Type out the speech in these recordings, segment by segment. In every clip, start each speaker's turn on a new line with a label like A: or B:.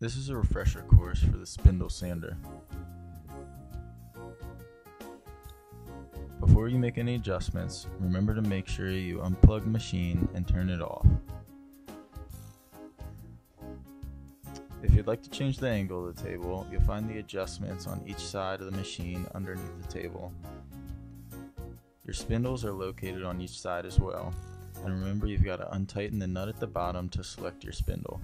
A: This is a refresher course for the spindle sander. Before you make any adjustments, remember to make sure you unplug the machine and turn it off. If you'd like to change the angle of the table, you'll find the adjustments on each side of the machine underneath the table. Your spindles are located on each side as well, and remember you've got to untighten the nut at the bottom to select your spindle.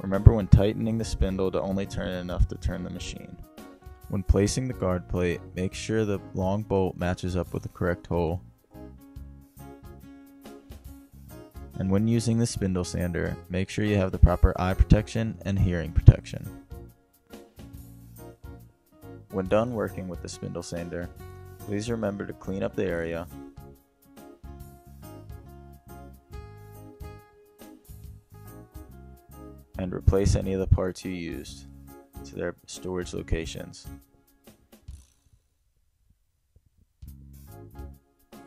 A: Remember when tightening the spindle to only turn it enough to turn the machine. When placing the guard plate, make sure the long bolt matches up with the correct hole. And when using the spindle sander, make sure you have the proper eye protection and hearing protection. When done working with the spindle sander, please remember to clean up the area and replace any of the parts you used to their storage locations.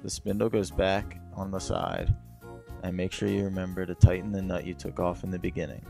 A: The spindle goes back on the side and make sure you remember to tighten the nut you took off in the beginning.